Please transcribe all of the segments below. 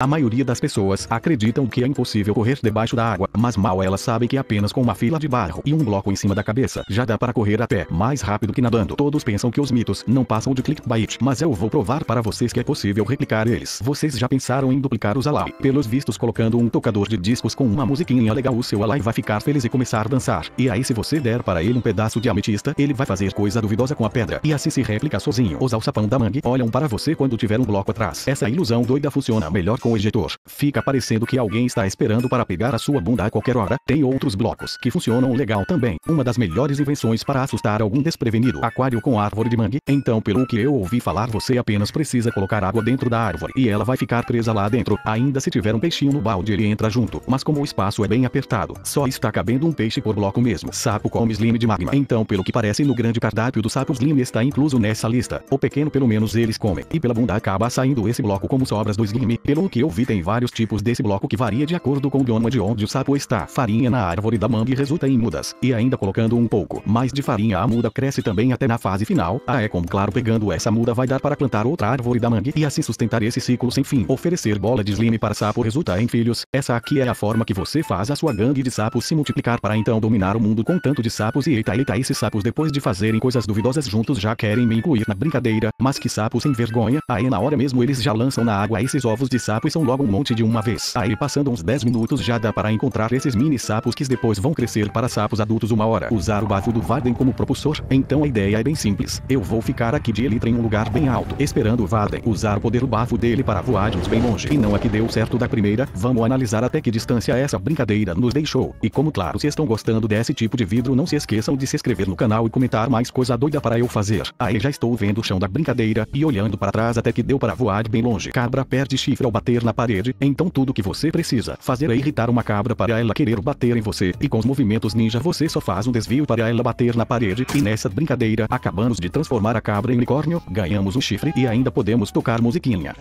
A maioria das pessoas acreditam que é impossível correr debaixo da água, mas mal elas sabem que apenas com uma fila de barro e um bloco em cima da cabeça já dá para correr até mais rápido que nadando. Todos pensam que os mitos não passam de clickbait, mas eu vou provar para vocês que é possível replicar eles. Vocês já pensaram em duplicar os alai? Pelos vistos colocando um tocador de discos com uma musiquinha legal o seu alai vai ficar feliz e começar a dançar. E aí se você der para ele um pedaço de ametista, ele vai fazer coisa duvidosa com a pedra e assim se replica sozinho. Os alçapão da mangue olham para você quando tiver um bloco atrás. Essa ilusão doida funciona melhor com o ejetor. Fica parecendo que alguém está esperando para pegar a sua bunda a qualquer hora. Tem outros blocos que funcionam legal também. Uma das melhores invenções para assustar algum desprevenido. Aquário com árvore de mangue. Então pelo que eu ouvi falar você apenas precisa colocar água dentro da árvore e ela vai ficar presa lá dentro. Ainda se tiver um peixinho no balde ele entra junto. Mas como o espaço é bem apertado, só está cabendo um peixe por bloco mesmo. Sapo come slime de magma. Então pelo que parece no grande cardápio do sapo slime está incluso nessa lista. O pequeno pelo menos eles comem. E pela bunda acaba saindo esse bloco como sobras do slime. Pelo que eu vi tem vários tipos desse bloco que varia de acordo com o bioma de onde o sapo está. Farinha na árvore da mangue resulta em mudas. E ainda colocando um pouco mais de farinha a muda cresce também até na fase final. Ah é como claro pegando essa muda vai dar para plantar outra árvore da mangue e assim sustentar esse ciclo sem fim. Oferecer bola de slime para sapo resulta em filhos. Essa aqui é a forma que você faz a sua gangue de sapos se multiplicar para então dominar o mundo com tanto de sapos e eita eita esses sapos depois de fazerem coisas duvidosas juntos já querem me incluir na brincadeira. Mas que sapos sem vergonha. Aí na hora mesmo eles já lançam na água esses ovos de sapo são logo um monte de uma vez. Aí passando uns 10 minutos já dá para encontrar esses mini sapos que depois vão crescer para sapos adultos uma hora. Usar o bafo do Varden como propulsor. Então a ideia é bem simples. Eu vou ficar aqui de Elytra em um lugar bem alto, esperando o Varden usar o poder do bafo dele para voar uns bem longe. E não é que deu certo da primeira, vamos analisar até que distância essa brincadeira nos deixou. E como claro, se estão gostando desse tipo de vidro não se esqueçam de se inscrever no canal e comentar mais coisa doida para eu fazer. Aí já estou vendo o chão da brincadeira e olhando para trás até que deu para voar bem longe. Cabra perde chifre ao bater na parede, então tudo que você precisa fazer é irritar uma cabra para ela querer bater em você. E com os movimentos ninja você só faz um desvio para ela bater na parede. E nessa brincadeira acabamos de transformar a cabra em unicórnio, ganhamos um chifre e ainda podemos tocar musiquinha.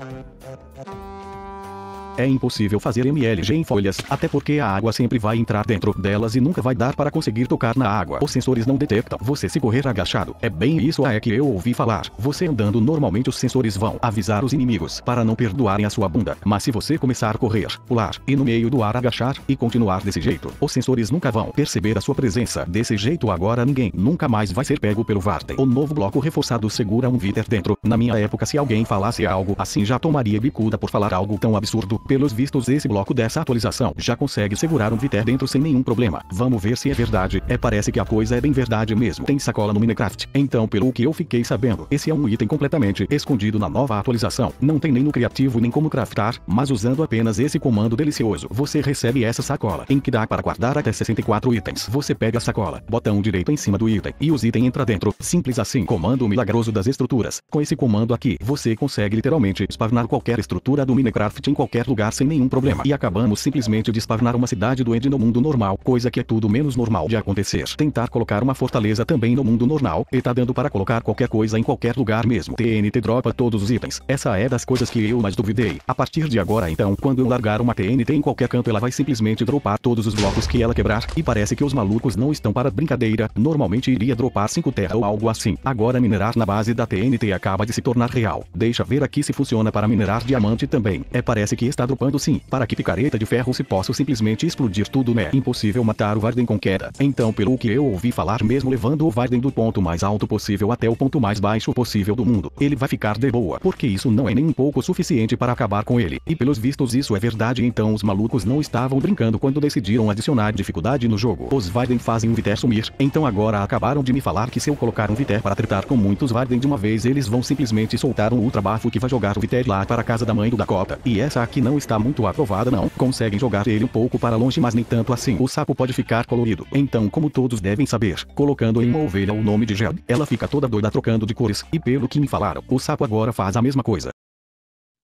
É impossível fazer MLG em folhas, até porque a água sempre vai entrar dentro delas e nunca vai dar para conseguir tocar na água. Os sensores não detectam você se correr agachado. É bem isso é que eu ouvi falar. Você andando normalmente os sensores vão avisar os inimigos para não perdoarem a sua bunda. Mas se você começar a correr, pular e no meio do ar agachar e continuar desse jeito, os sensores nunca vão perceber a sua presença. Desse jeito agora ninguém nunca mais vai ser pego pelo Varden. O novo bloco reforçado segura um Viter dentro. Na minha época se alguém falasse algo assim já tomaria bicuda por falar algo tão absurdo. Pelos vistos esse bloco dessa atualização já consegue segurar um Viter dentro sem nenhum problema. Vamos ver se é verdade. É parece que a coisa é bem verdade mesmo. Tem sacola no Minecraft. Então pelo que eu fiquei sabendo, esse é um item completamente escondido na nova atualização. Não tem nem no criativo nem como craftar, mas usando apenas esse comando delicioso, você recebe essa sacola, em que dá para guardar até 64 itens. Você pega a sacola, botão direito em cima do item, e os itens entra dentro. Simples assim. Comando milagroso das estruturas. Com esse comando aqui, você consegue literalmente spawnar qualquer estrutura do Minecraft em qualquer lugar sem nenhum problema. E acabamos simplesmente de spawnar uma cidade do End no mundo normal, coisa que é tudo menos normal de acontecer. Tentar colocar uma fortaleza também no mundo normal, e tá dando para colocar qualquer coisa em qualquer lugar mesmo. TNT dropa todos os itens. Essa é das coisas que eu mais duvidei. A partir de agora então, quando eu largar uma TNT em qualquer canto ela vai simplesmente dropar todos os blocos que ela quebrar, e parece que os malucos não estão para brincadeira, normalmente iria dropar 5 terra ou algo assim. Agora minerar na base da TNT acaba de se tornar real. Deixa ver aqui se funciona para minerar diamante também. É parece que está dropando sim. Para que picareta de ferro se posso simplesmente explodir tudo né? Impossível matar o Varden com queda. Então pelo que eu ouvi falar mesmo levando o Varden do ponto mais alto possível até o ponto mais baixo possível do mundo, ele vai ficar de boa. Porque isso não é nem um pouco suficiente para acabar com ele. E pelos vistos isso é verdade então os malucos não estavam brincando quando decidiram adicionar dificuldade no jogo. Os Varden fazem o Viter sumir. Então agora acabaram de me falar que se eu colocar um Viter para tretar com muitos Varden de uma vez eles vão simplesmente soltar um ultra bafo que vai jogar o Viter lá para a casa da mãe do Dakota. E essa aqui não está muito aprovada não. Conseguem jogar ele um pouco para longe mas nem tanto assim. O sapo pode ficar colorido. Então como todos devem saber, colocando em uma ovelha o nome de Gel, ela fica toda doida trocando de cores. E pelo que me falaram, o sapo agora faz a mesma coisa.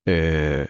É...